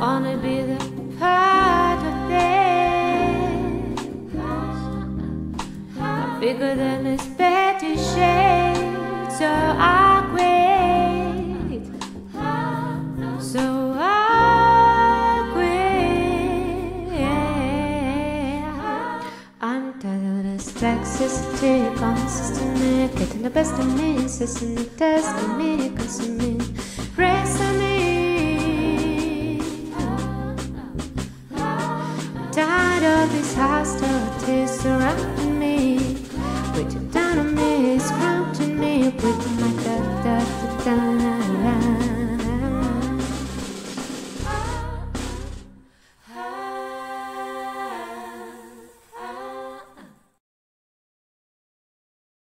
Wanna be the part of this. I'm bigger than this petty shade, so I quit. So I quit. I'm tired of this toxicity, consistent, getting the best of me, insisting the test of me, consuming, of these hostilities surrounding me. Waiting down on me, scrounging me with my death.